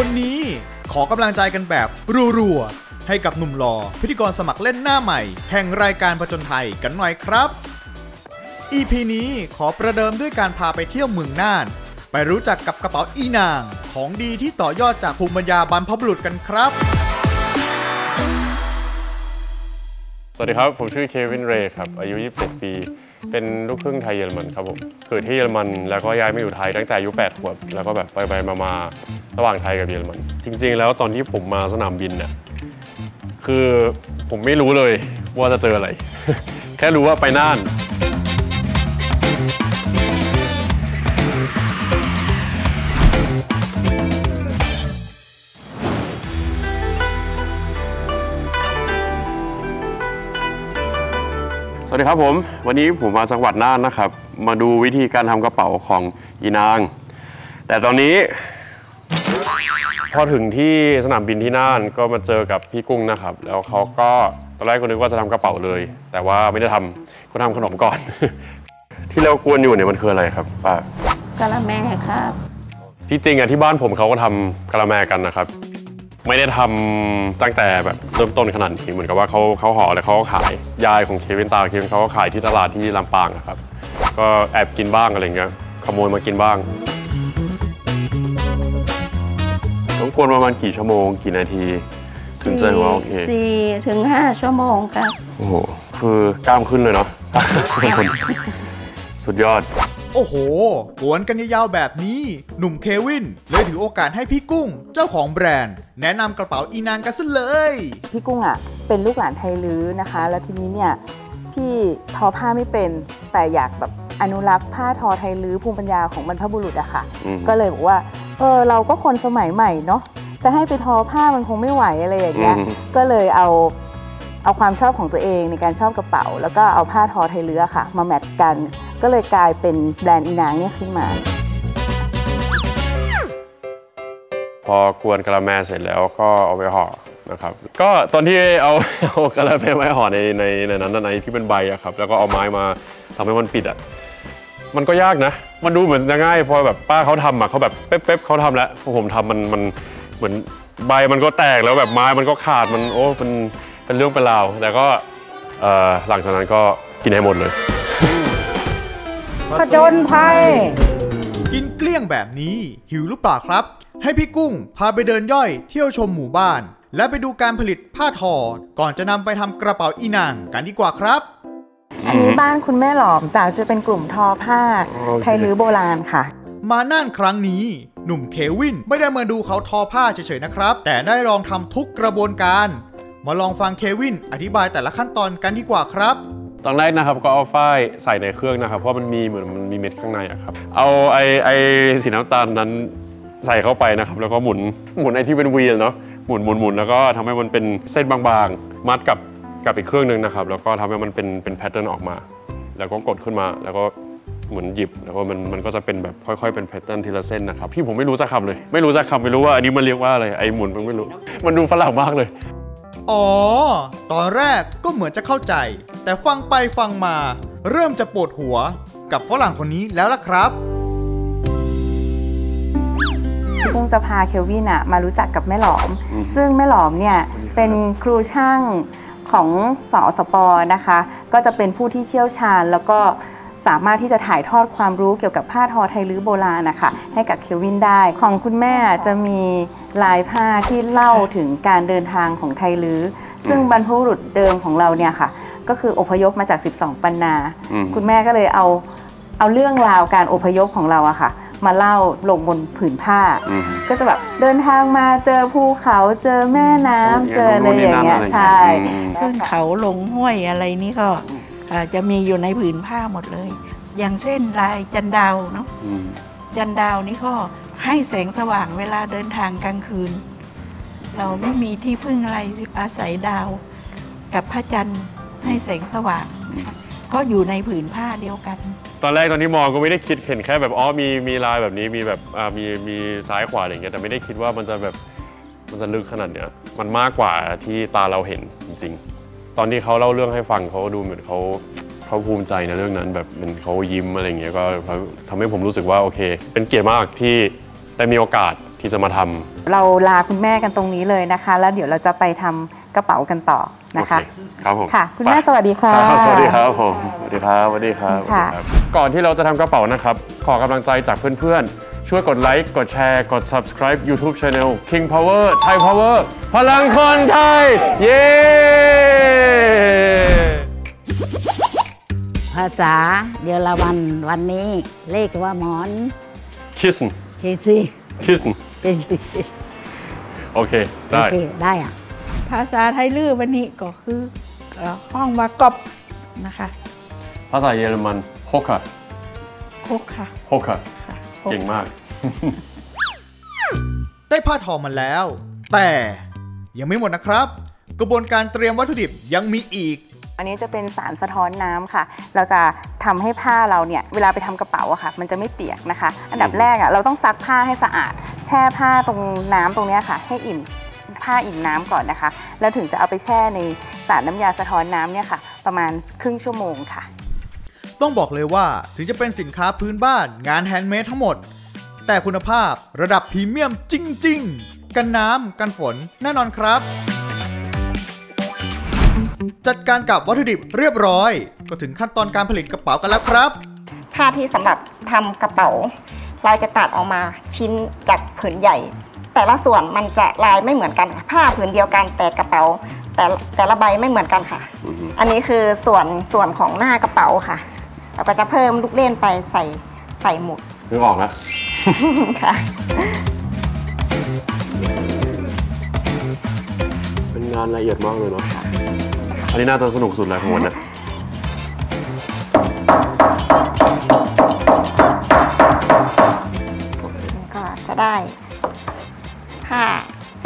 วันนี้ขอกำลังใจกันแบบรัวๆ ให้กับหนุ่มหล่อพิธีกรสมัครเล่นหน้าใหม่แห่งรายการประจนไทยกันหน่อยครับ EP นี้ขอประเดิมด้วยการพาไปเที่ยวเมืองน่าน ไปรู้จักกับกระเป๋าอีนาง ของดีที่ต่อยอดจากภูมิปัญญาบรรพบุรุษกันครับ สวัสดีครับ ผมชื่อเควินเรย์ครับ อายุ 27 ปี เป็นลูกครึ่งไทยเยอรมันครับผม เกิดที่เยอรมันแล้วก็ย้ายมาอยู่ไทยตั้งแต่อายุ 8 ขวบ แล้วก็แบบไปไปมามา ระหว่างไทยกับเยอรมัน จริง ๆ แล้วตอนที่ผมมาสนามบินเนี่ยคือผมไม่รู้เลยว่าจะเจออะไร แค่รู้ว่าไปน่าน สวัสดีครับผม วันนี้ผมมาจังหวัดน่านนะครับ มาดูวิธีการทำกระเป๋าของอีนาง แต่ตอนนี้ พอถึงที่สนามบินที่น่านก็มาเจอกับพี่กุ้งนะครับ แล้วเขาก็ตอนแรกก็นึกว่าจะทำกระเป๋าเลย แต่ว่าไม่ได้ทำก็ทำขนมก่อน ที่เรากวนอยู่เนี่ยมันคืออะไรครับป้ากะละแม่ครับที่จริงอะที่บ้านผมเขาก็ทำกะละแมกันนะครับ ไม่ได้ทำตั้งแต่แบบเริ่มต้นขนาดนี้เหมือนกับว่าเขาเขาห่อแล้วเขาก็ขายยายของเควินตาเควินเขาก็ขายที่ตลาดที่ลำปางอะครับ ก็แอบกินบ้างอะไรเงี้ยขโมยมากินบ้าง ต้องกวนประมาณกี่ชั่วโมงกี่นาที ถึงจะว่าโอเคสี่ถึงห้าชั่วโมงครับโอ้โหคือกล้ามขึ้นเลยเนาะสุดยอด โอ้โห กวนกันยาวๆแบบนี้ หนุ่มเควินเลยถือโอกาสให้พี่กุ้ง เจ้าของแบรนด์ แนะนำกระเป๋าอีนางกันซะเลย พี่กุ้งอะ เป็นลูกหลานไทยลื้อนะคะ แล้วทีนี้เนี่ยพี่ทอผ้าไม่เป็นแต่อยากแบบอนุรักษ์ผ้าทอไทยลื้อภูมิปัญญาของบรรพบุรุษอะค่ะอืมก็เลยบอกว่า เออเราก็คนสมัยใหม่เนาะจะให้ไปทอผ้ามันคงไม่ไหวอะไรอย่างเงี้ย อืม ก็เลยเอาเอาความชอบของตัวเองในการชอบกระเป๋า แล้วก็เอาผ้าทอไทยลื้อค่ะ มาแมทช์กัน ก็เลยกลายเป็นแบรนด์อีนางเนี่ยขึ้นมา พอกวนกะละแมเสร็จแล้วก็เอาไปห่อนะครับ ก็ตอนที่เอา เอากะละแมไว้ห่อในในในนั้นนะในที่เป็นใบอะครับ แล้วก็เอาไม้มาทำให้มันปิดอะ มันก็ยากนะ มันดูเหมือนจะง่ายพอแบบป้าเขาทำอะเขาแบบเป๊ะๆเขาทำแล้วพอผมทำมันมันเหมือนใบมันก็แตกแล้วแบบไม้มันก็ขาดมันโอ้เป็นเป็นเรื่องเป็นราวแต่ก็เอ่อหลังจากนั้นก็กินให้หมดเลยผจญภัย กินเกลี้ยงแบบนี้หิวหรือเปล่าครับ ให้พี่กุ้งพาไปเดินย่อยเที่ยวชมหมู่บ้าน และไปดูการผลิตผ้าทอ ก่อนจะนำไปทำกระเป๋าอีนางกันดีกว่าครับ อันนี้บ้านคุณแม่หลอมจากจะเป็นกลุ่มทอผ้าโอเคไทยลื้อโบราณค่ะ มาน่านครั้งนี้ หนุ่มเควินไม่ได้มาดูเขาทอผ้าเฉยๆนะครับ แต่ได้ลองทำทุกกระบวนการ มาลองฟังเควินอธิบายแต่ละขั้นตอนกันดีกว่าครับตอนแรกนะครับก็เอาฝ้ายใส่ในเครื่องนะครับ เพราะมันมีเหมือนมันมีเม็ดข้างในอะครับ เอาไอไอสีน้ำตาลนั้นใส่เข้าไปนะครับ แล้วก็หมุนหมุนไอที่เป็น wheel เนาะหมุนหมุนหมุนแล้วก็ทำให้มันเป็นเส้นบางๆ มัดกับ กับอีกเครื่องหนึ่งนะครับ แล้วก็ทำให้มันเป็นเป็น pattern ออกมา แล้วก็กดขึ้นมา แล้วก็เหมือนหยิบ แล้วก็มันมันก็จะเป็นแบบค่อยๆเป็น pattern ทีละเส้นนะครับ พี่ผมไม่รู้สักคำเลย ไม่รู้สักคำไม่รู้ว่าอันนี้มันเรียกว่าอะไร ไอหมุนมันไม่รู้ มันดูฝรั่งมากเลย อ๋อ ตอนแรกก็เหมือนจะเข้าใจ แต่ฟังไปฟังมา เริ่มจะปวดหัวกับฝรั่งคนนี้แล้วล่ะครับพี่กุ้งจะพาเคลวินอะมารู้จักกับแม่หลอมอืมซึ่งแม่หลอมเนี่ยเป็นครูช่าง ของสอสปนะคะ ก็จะเป็นผู้ที่เชี่ยวชาญ แล้วก็สามารถที่จะถ่ายทอดความรู้เกี่ยวกับผ้าทอไทยลื้อโบราณนะคะให้กับเคลวินได้ ของคุณแม่จะมีลายผ้าที่เล่าถึงการเดินทางของไทยลื้อซึ่งบรรพบุรุษเดิมของเราเนี่ยค่ะ ก็คืออพยพมาจาก 12 ปันนาอืมคุณแม่ก็เลยเอาเอาเรื่องราวการอพยพของเราอะค่ะ มาเล่าลงบนผืนผ้าอืมก็จะแบบเดินทางมาเจอภูเขาเจอแม่น้ำเจออะไรอย่างเงี้ยใช่ขึ้นเขาลงห้วยอะไรนี่ก็อ่าจะมีอยู่ในผืนผ้าหมดเลย อย่างเช่นลายจันดาวเนาะอืมจันดาวนี่ก็ให้แสงสว่างเวลาเดินทางกลางคืน เราไม่มีที่พึ่งอะไรอาศัยดาว กับพระจันทร์ให้แสงสว่าง ก็อยู่ในผืนผ้าเดียวกัน ตอนแรกตอนที่มองก็ไม่ได้คิดเห็นแค่แบบอ๋อมีมีลายแบบนี้มีแบบอ่ามีมีซ้ายขวาอะไรอย่างเงี้ยแต่ไม่ได้คิดว่ามันจะแบบมันจะลึกขนาดเนี้ยมันมากกว่าที่ตาเราเห็นจริง ๆ ตอนที่เขาเล่าเรื่องให้ฟังเขาดูเหมือนเขาเขาภูมิใจในเรื่องนั้นแบบเหมันเขายิ้มอะไรอย่างเงี้ยก็ทำให้ผมรู้สึกว่าโอเค เป็นเกียรติมากที่ได้มีโอกาสที่จะมาทำเราลาคุณแม่กันตรงนี้เลยนะคะ แล้วเดี๋ยวเราจะไปทำ กระเป๋ากันต่อนะคะโอเครับผมค่ะคุณแม่ไปสวัสดีค่ะ ครับสวัสดีครับผมสวัสดีครับสวัสดีครับค่ะ สวัสดีครับก่อนที่เราจะทำกระเป๋านะครับ ขอกำลังใจจากเพื่อนๆ ช่วยกดไลค์กดแชร์กด subscribe YouTube Channel King Power Thai Power พลังคนไทย เย้ ภาษาเยอรมันวันนี้เรียกว่าหมอน Kissen เคซี Kissen เคซีโอเค ได้โอเคได้อะ ภาษาไทยลือวันนี้ก็คือเอ่อห้องว่ากอบนะคะภาษาเยอรมัน Hocker โคกค่ะ Hocker ค่ะเก่งมาก ได้ผ้าทอมาแล้ว แต่ยังไม่หมดนะครับ กระบวนการเตรียมวัตถุดิบยังมีอีกอันนี้จะเป็นสารสะท้อนน้ำค่ะ เราจะทำให้ผ้าเราเนี่ยเวลาไปทำกระเป๋าอะค่ะ มันจะไม่เปียกนะคะ อันดับแรกอะเราต้องซักผ้าให้สะอาด แช่ผ้าตรงน้ำตรงเนี้ยค่ะ ให้อิ่ม ผ้าอิ่มน้ำก่อนนะคะ แล้วถึงจะเอาไปแช่ในสารน้ำยาสะท้อนน้ำเนี่ยค่ะ ประมาณครึ่งชั่วโมงค่ะ ต้องบอกเลยว่าถึงจะเป็นสินค้าพื้นบ้านงาน handmade ทั้งหมด แต่คุณภาพระดับพรีเมียมจริง ๆ กันน้ำกันฝนแน่นอนครับ จัดการกับวัตถุดิบเรียบร้อย ก็ถึงขั้นตอนการผลิตกระเป๋ากันแล้วครับ ผ้าที่สำหรับทำกระเป๋า เราจะตัดออกมาชิ้นจากผืนใหญ่ แต่ละส่วนมันจะลายไม่เหมือนกันค่ะผ้าผืนเดียวกันแต่กระเป๋า แต่แต่ละใบไม่เหมือนกันค่ะ อันนี้คือส่วนส่วนของหน้ากระเป๋าค่ะ เราก็จะเพิ่มลูกเล่นไปใส่ใส่หมุดนึกออกแล้วค่ะเป็นงานละเอียดมากเลยเนาะอันนี้น่าจะสนุกสุดแล้วของวันเนี่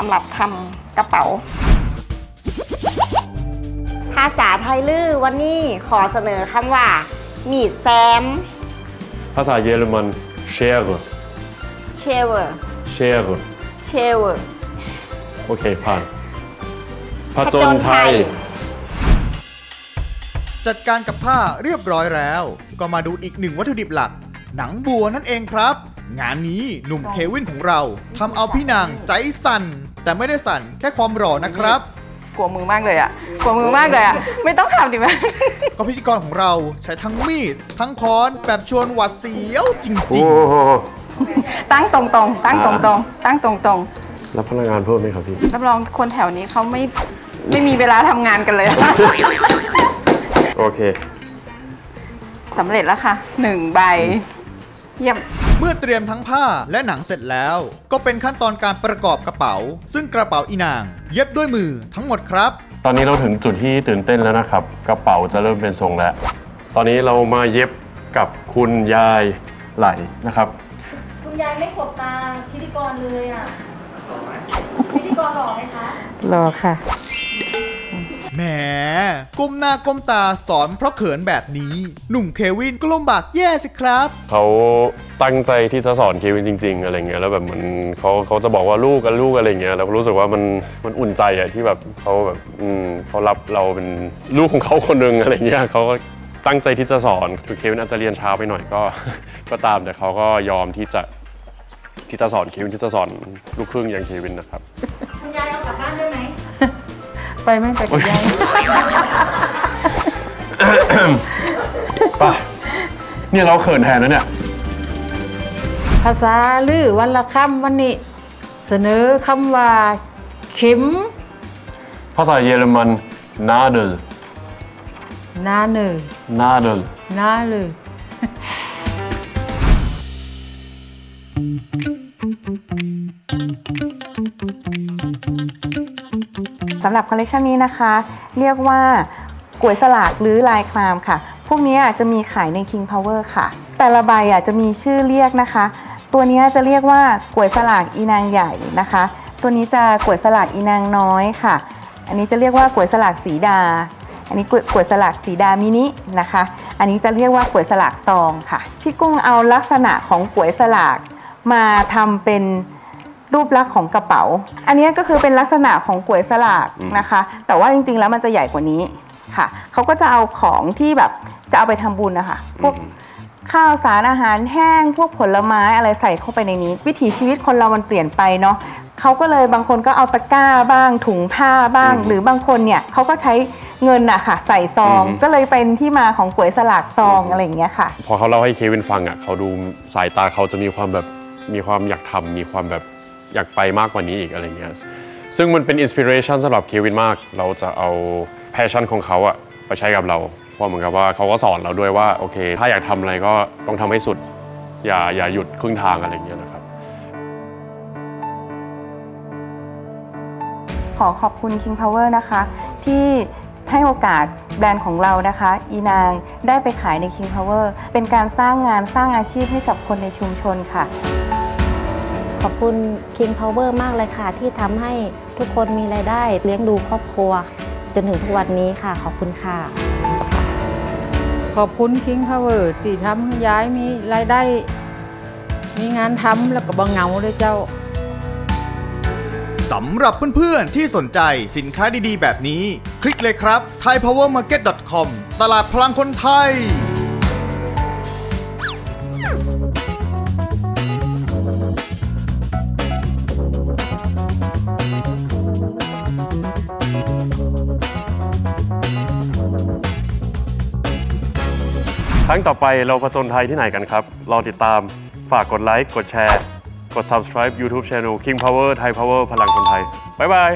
ำหรับทำกระเป๋า ภาษาไทลื้อวันนี้ขอเสนอคำว่า มีดแซม ภาษาเยอรมัน Schere เชเวอร์ Schere เชเวอร์โอเคผ่านผจญไทยจัดการกับผ้าเรียบร้อยแล้ว ก็มาดูอีกหนึ่งวัตถุดิบหลัก หนังวัวนั่นเองครับ งานนี้หนุ่มเควินของเราทำเอาพี่นางใจสั่น แต่ไม่ได้สั่นแค่ความหล่อนะครับ กลัวมือมากเลยอะกลัวมือมากเลยอะไม่ต้องทำดิแม่ก็พิธีกรของเราใช้ทั้งมีด ทั้งค้อนแบบชวนหวัดเสียวจริโอ้งโหตั้งตรงๆ ตั้งตรงๆ ตั้งตรงรับพลังงานเพิ่มไหมครับพี่ๆรับรองคนแถวนี้เขาไม่ไม่มีเวลาทำงานกันเลย โอเคสำเร็จแล้วค่ะหนึ่งใบ เยี่ยมๆ เมื่อเตรียมทั้งผ้าและหนังเสร็จแล้ว ก็เป็นขั้นตอนการประกอบกระเป๋า ซึ่งกระเป๋าอีนาง เย็บด้วยมือทั้งหมดครับ ตอนนี้เราถึงจุดที่ตื่นเต้นแล้วนะครับ กระเป๋าจะเริ่มเป็นทรงแล้ว ตอนนี้เรามาเย็บกับคุณยายไหลนะครับ คุณยายไม่ขบตาพิธีกรเลยอะพิธีกรหล่อไหมคะ รอค่ะ แหมก้มหน้าก้มตาสอนเพราะเขินแบบนี้ หนุ่มเควินก็ลำบากแย่สิครับ เขาตั้งใจที่จะสอนเควินจริง ๆ อะไรเงี้ยแล้วแบบเหมือนเขาเขาจะบอกว่าลูกกันลูกอะไรเงี้ยเราก็รู้สึกว่ามันมันอุ่นใจอะที่แบบเขาแบบอืมเขารับเราเป็นลูกของเขาคนหนึ่งอะไรเงี้ยเขาก็ตั้งใจที่จะสอนถึงเควินอาจจะเรียนช้าไปหน่อยก็ก็ตามแต่เขาก็ยอมที่จะที่จะสอนเควินที่จะสอนลูกครึ่งอย่างเควินนะครับคุณยายเอากลับบ้านได้ ไหมไปไม่ไปกับยายไปเนี่ยเราเขินแทนนะเนี่ย ภาษาลือวันละคำวันนี้ เสนอคำว่าเข็ม ภาษาเยอรมัน nadel นาเนอ nadel นาเลยำหรับคอลเลกชันนี้นะคะ เรียกว่าก๋วยสลากหรือลายคลามค่ะ พวกนี้จะมีขายใน King Power ค่ะ แต่ละใบอะจะมีชื่อเรียกนะคะ ตัวนี้จะเรียกว่าก๋วยสลากอีนางใหญ่นะคะ ตัวนี้จะก๋วยสลากอีนางน้อยค่ะ อันนี้จะเรียกว่าก๋วยสลากสีดา อันนี้กวยก๋วยสลากสีดามินินะคะ อันนี้จะเรียกว่าก๋วยสลากซองค่ะ พี่กุ้งเอาลักษณะของก๋วยสลากมาทำเป็น รูปลักษณ์ของกระเป๋า อันนี้ก็คือเป็นลักษณะของก๋วยสลากนะคะ แต่ว่าจริงๆแล้วมันจะใหญ่กว่านี้ค่ะ เขาก็จะเอาของที่แบบจะเอาไปทำบุญนะคะพวกข้าวสารอาหารแห้งพวกผลไม้อะไรใส่เข้าไปในนี้ วิถีชีวิตคนเรามันเปลี่ยนไปเนาะเขาก็เลยบางคนก็เอาตะกร้าบ้าง ถุงผ้าบ้างอืมหรือบางคนเนี่ยเขาก็ใช้เงินอะค่ะ ใส่ซองอืมก็เลยเป็นที่มาของก๋วยสลากซองอะไรอย่างเงี้ยค่ะ พอเขาเล่าให้เควินฟังอะเขาดูสายตาเขาจะมีความแบบมีความอยากทำมีความแบบ อยากไปมากกว่านี้อีกอะไรเงี้ยซึ่งมันเป็น inspiration สำหรับเควินมาก เราจะเอา passion ของเขาอะไปใช้กับเราเพราะเหมือนกับว่าเขาก็สอนเราด้วยว่าโอเค ถ้าอยากทำอะไรก็ต้องทำให้สุด อย่าอย่าหยุดครึ่งทางอะไรเงี้ยนะครับ ขอขอบคุณ King Power นะคะ ที่ให้โอกาสแบรนด์ของเรานะคะ อีนางได้ไปขายใน King Power เป็นการสร้างงานสร้างอาชีพให้กับคนในชุมชนค่ะ ขอบคุณ King Power มากเลยค่ะ ที่ทำให้ทุกคนมีรายได้เลี้ยงดูครอบครัว จนถึงทุกวันนี้ค่ะ ขอบคุณค่ะ ขอบคุณ King Power ที่ทำให้ย้ายมีรายได้ มีงานทำแล้วก็บ่เหงาเลยเจ้าสำหรับเพื่อนๆ ที่สนใจสินค้าดีๆ แบบนี้ คลิกเลยครับ thaipowermarket.com ตลาดพลังคนไทย ครั้งต่อไปเราผจญไทยที่ไหนกันครับรอติดตามฝากกดไลค์ กดแชร์ กด subscribe YouTube Channel King Power Thai Power พลังคนไทย บ๊ายบาย